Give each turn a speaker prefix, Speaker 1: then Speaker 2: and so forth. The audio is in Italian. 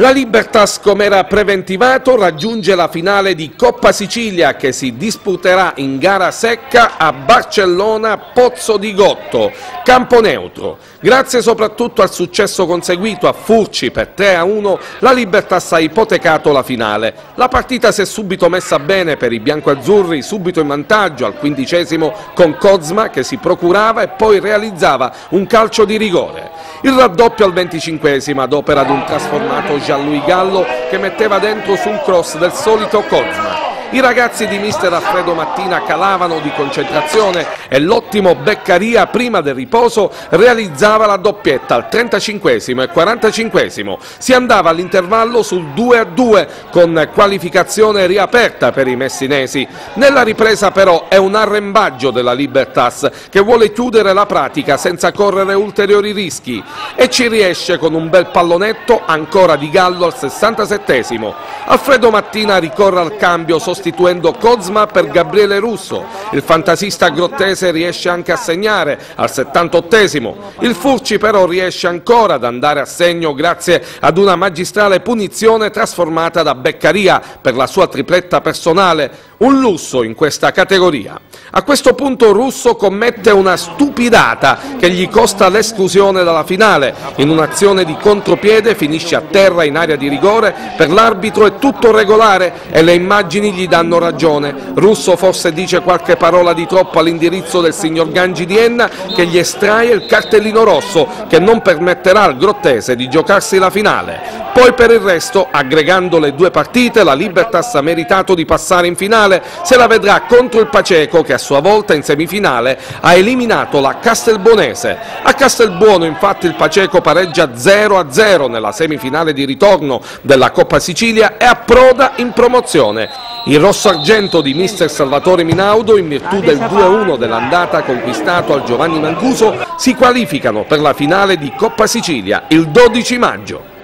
Speaker 1: La Libertas, come era preventivato, raggiunge la finale di Coppa Sicilia che si disputerà in gara secca a Barcellona Pozzo di Gotto, campo neutro. Grazie soprattutto al successo conseguito a Furci per 3-1, la Libertas ha ipotecato la finale. La partita si è subito messa bene per i biancoazzurri, subito in vantaggio al quindicesimo con Kozma che si procurava e poi realizzava un calcio di rigore. Il raddoppio al venticinquesimo ad opera di un trasformato Gianluigi Gallo che metteva dentro sul cross del solito Kozma. I ragazzi di mister Alfredo Mattina calavano di concentrazione e l'ottimo Beccaria prima del riposo realizzava la doppietta al 35 e 45 Si andava all'intervallo sul 2 a 2 con qualificazione riaperta per i messinesi. Nella ripresa però è un arrembaggio della Libertas che vuole chiudere la pratica senza correre ulteriori rischi e ci riesce con un bel pallonetto ancora di Gallo al 67 Alfredo Mattina ricorre al cambio sostituendo Kozma per Gabriele Russo. Il fantasista grottese riesce anche a segnare al 78esimo. Il Furci però riesce ancora ad andare a segno grazie ad una magistrale punizione trasformata da Beccaria per la sua tripletta personale. Un lusso in questa categoria. A questo punto Russo commette una stupidata che gli costa l'esclusione dalla finale. In un'azione di contropiede finisce a terra in area di rigore, per l'arbitro è tutto regolare e le immagini gli danno ragione. Russo forse dice qualche parola di troppo all'indirizzo del signor Gangi di Enna che gli estrae il cartellino rosso che non permetterà al Grottese di giocarsi la finale. Poi per il resto, aggregando le due partite, la Libertas ha meritato di passare in finale, se la vedrà contro il Paceco che a sua volta in semifinale ha eliminato la Castelbonese. A Castelbuono infatti il Paceco pareggia 0-0 nella semifinale di ritorno della Coppa Sicilia e approda in promozione. Il rosso-argento di mister Salvatore Minaudo, in virtù del 2-1 dell'andata conquistato al Giovanni Mancuso, si qualificano per la finale di Coppa Sicilia il 12 maggio.